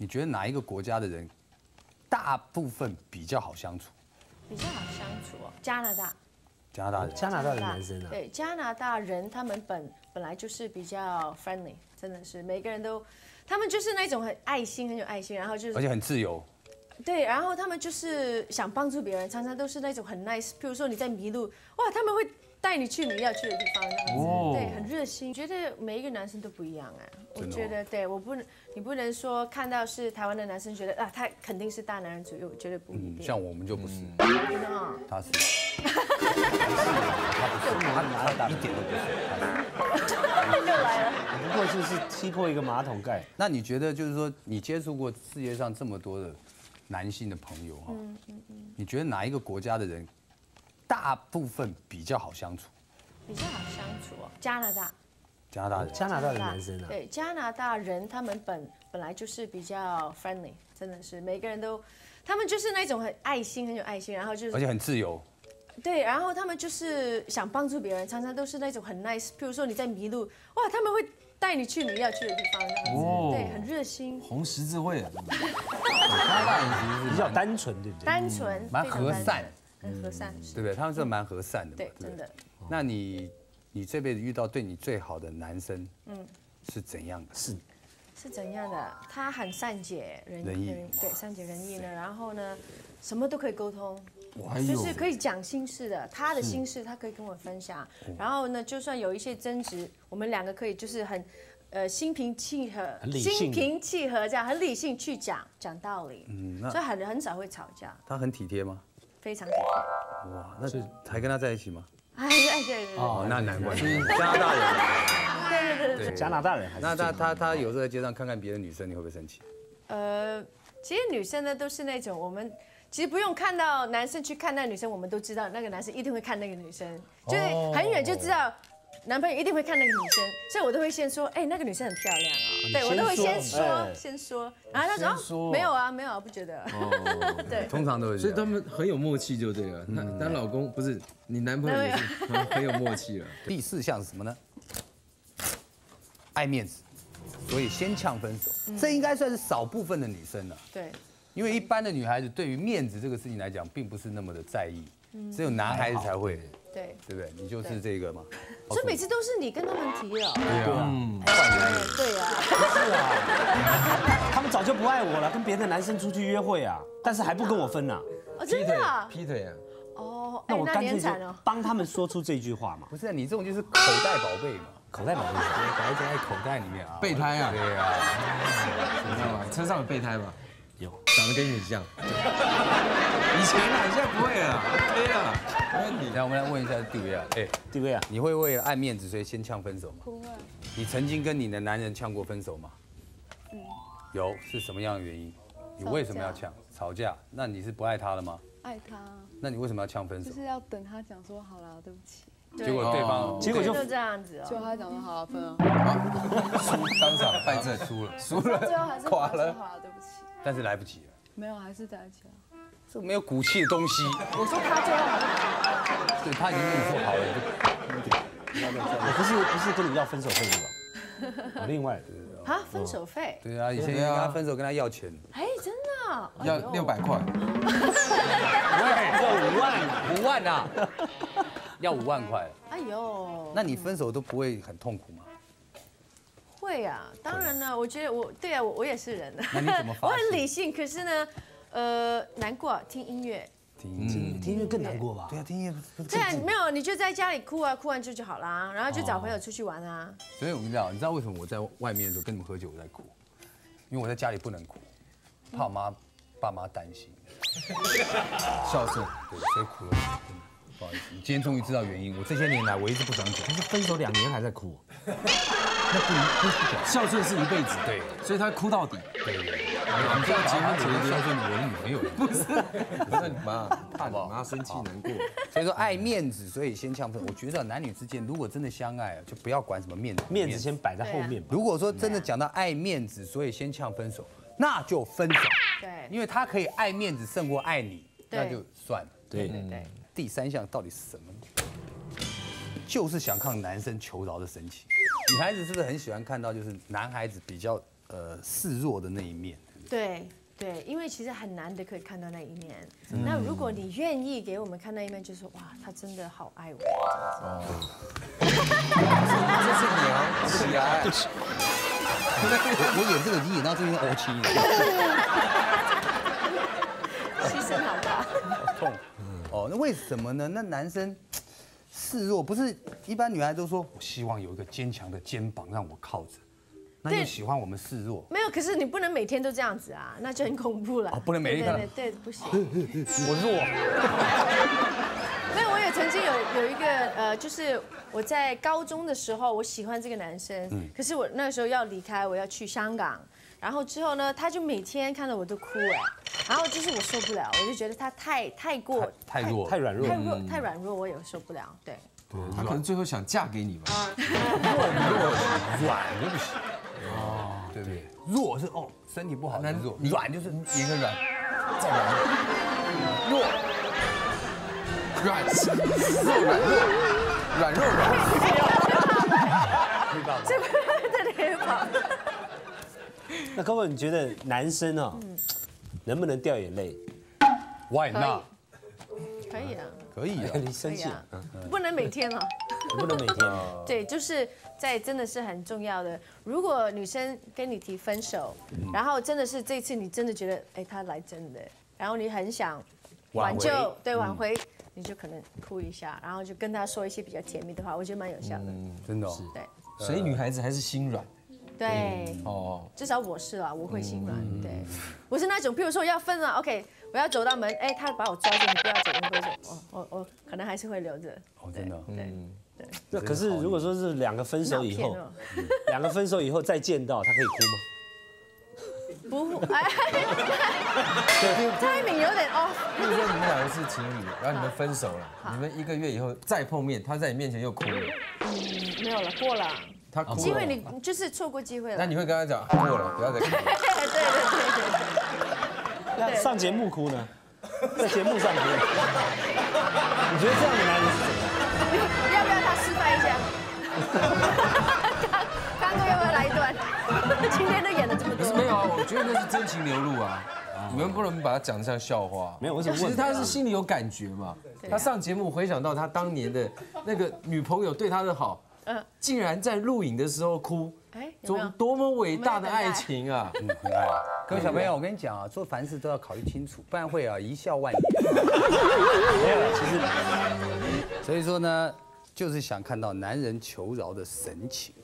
你觉得哪一个国家的人大部分比较好相处？比较好相处哦。加拿大，加拿大人。加拿大的男生啊，对加拿大人，他们本本来就是比较 friendly，真的是每个人都，他们就是那种很爱心，很有爱心，然后就是而且很自由，对，然后他们就是想帮助别人，常常都是那种很 nice。譬如说你在迷路，哇，他们会带你去你要去的地方，这样子，哦对，很热心。觉得每一个男生都不一样哎，我真的哦觉得对，我不能，你不能说看到是台湾的男生觉得啊，他肯定是大男人主义，我觉得不一嗯，定。像我们就不是，他是，他不是，他他一点都不是。他是又来了，不过就是踢破一个马桶盖。那你觉得就是说，你接触过世界上这么多的男性的朋友哈，你觉得哪一个国家的人大部分比较好相处？比较好相处哦。加拿大，加拿大人。加拿大的男生啊，对加拿大人，他们本本来就是比较 friendly，真的是每个人都，他们就是那种很爱心，很有爱心，然后就是而且很自由，对，然后他们就是想帮助别人，常常都是那种很 nice。譬如说你在迷路，哇，他们会带你去你要去的地方，这样子，哦对，很热心、红十字会，加拿大人比较单纯，对不对？单纯，蛮和善纯，很和善，对不对？他们是蛮和善的嘛，对，不真的。那你你这辈子遇到对你最好的男生，嗯，是怎样的？是是怎样的？他很善解人人意对，善解人意呢。然后呢，什么都可以沟通，就是可以讲心事的。他的心事他可以跟我分享。然后呢，就算有一些争执，我们两个可以就是很，呃，心平气和，心平气和这样，很理性去讲讲道理。嗯，所以很很少会吵架，他很体贴吗？非常体贴。哇，那还跟他在一起吗？哎，对对对哦，那难怪，加拿大人。对对对对。加拿大人还是那他他他有时候在街上看看别的女生，你会不会生气？呃，其实女生呢都是那种我们。其实不用看到男生去看那个女生，我们都知道那个男生一定会看那个女生，就是很远就知道男朋友一定会看那个女生，所以我都会先说，哎，那个女生很漂亮啊，对我都会先说先说，然后他说说哦没有啊没有啊不觉得，对，通常都是这样。所以他们很有默契就对了。那当老公不是你男朋友也是很 很有默契了。第四项是什么呢？爱面子，所以先呛分手。这应该算是少部分的女生了，对，因为一般的女孩子对于面子这个事情来讲，并不是那么的在意，只有男孩子才会，对，对不对？你就是这个嘛。所以每次都是你跟他们提哦，对啊，哎对啊，是 啊他们早就不爱我了，跟别的男生出去约会啊，但是还不跟我分呐。哦真的啊，劈腿啊！哦，那我干脆帮他们说出这句话嘛，不是啊你这种就是口袋宝贝嘛，口袋宝贝。把它装在口袋里面啊。备胎啊对啊。你知道吗？车上有备胎吗？有，长得跟你很像。以前啊，现在不会了，OK 了，没问题。来，我们来问一下地位啊，哎，对不对啊？你会为了爱面子所以先呛分手吗？不会，你曾经跟你的男人呛过分手吗？嗯，有，是什么样的原因？你为什么要呛？吵架？那你是不爱他了吗？爱他，那你为什么要呛分手就？是要等他讲说好了，对不起，结果对方哦结果就就这样子哦，就他讲说好了分了，当场败阵输了，输了，最后还是跟垮了，对不起，但是来不及了，没有，还是在一起了。这没有骨气的东西。我说他最后好像对他已经跟你说好了，你就我不是不是跟你要分手费是吧？我另外的，啊分手费，对啊，以前跟他分手跟他要钱，哎真的要六百块，要五万，五万啊，要五万块。哎呦，那你分手都不会很痛苦吗？会啊，当然了，我觉得我对啊，我我也是人，那你怎么发 我很理性，可是呢，呃，难过，听音乐，听听听音乐更难过吧？对啊，听音乐对啊，没有你就在家里哭啊，哭完就就好啦，然后就找朋友出去玩啊，所以我跟你讲，你知道为什么我在外面的时候跟你们喝酒我在哭？因为我在家里不能哭，怕我妈爸妈担心。孝顺。对，所以哭了，真的不好意思。你今天终于知道原因，我这些年来我一直不想讲。可是分手两年还在哭，孝顺是一辈子，对所以他哭到底。对对对，你知道结婚前就孝顺我的女朋友了。不是，不是你妈，怕你妈生气难过。所以说爱面子，所以先呛分。我觉得男女之间如果真的相爱啊，就不要管什么面子面子先摆在后面吧。如果说真的讲到爱面子，所以先呛分手，那就分手，对因为他可以爱面子胜过爱你，那就算了。对，对，第三项到底是什么？就是想看男生求饶的神情。女孩子是不是很喜欢看到就是男孩子比较呃示弱的那一面？对不对因为其实很难得可以看到那一面。那如果你愿意给我们看那一面，就是哇，他真的好爱我。哦这是你哦，起来，我 我演这个已经演到这边 O 七了，牺牲好大。好痛。哦，那为什么呢？那男生示弱，不是一般女孩都说，我希望有一个坚强的肩膀让我靠着，那就喜欢我们示弱。没有，可是你不能每天都这样子啊，那就很恐怖了。哦不能每天看对对对，不行。我弱，没有，我也曾经有有一个呃，就是我在高中的时候，我喜欢这个男生，嗯可是我那个时候要离开，我要去香港，然后之后呢，他就每天看到我都哭哎，然后就是我受不了，我就觉得他太太过太弱，太软弱太，弱太软弱，我也受不了，对。他可能最后想嫁给你吧？弱软就不行。哦，对不对？弱是哦，身体不好那弱，软就是一个软，再软弱，软弱软弱，软弱 软。这个在这里跑，那 Coco，你觉得男生啊，能不能掉眼泪？Why 可 not？以，可以啊，可以啊，你生气了啊，不能每天啊。不能每天。对，就是在真的是很重要的。如果女生跟你提分手，然后真的是这次你真的觉得，哎，他来真的，然后你很想挽救，对挽回，你就可能哭一下，然后就跟他说一些比较甜蜜的话，我觉得蛮有效的。嗯真的哦。对所以女孩子还是心软对，哦。至少我是啦，我会心软。对，我是那种，譬如说要分了，OK，我要走到门，哎，他把我抓住，你不要走，你不要走，我我我可能还是会留着。哦，真的哦。对，那可是如果说是两个分手以后 两个分手以后再见到，他可以哭吗？不会，哎，timing 有点 off。比如说你们两个是情侣，然后你们分手了，你们一个月以后再碰面，他在你面前又哭了，嗯没有了，过了。他哭了机会你就是错过机会了。那你会跟他讲过了，不要再哭。对对对对那上节目哭呢？在节目上哭，你觉得这样的男人是怎么样？对，要不要他示范一下？刚刚要不要来一段？今天都演了这么多。可是没有啊，我觉得那是真情流露啊。你们不能把他讲得像笑话。没有我怎么问其实他是心里有感觉嘛。他上节目回想到他当年的那个女朋友对他的好，嗯竟然在录影的时候哭，哎，多？多么伟大的爱情啊！嗯，很爱。各位小朋友，我跟你讲啊，做凡事都要考虑清楚，不然会啊一笑万年。没有，其实所以说呢，就是想看到男人求饶的神情。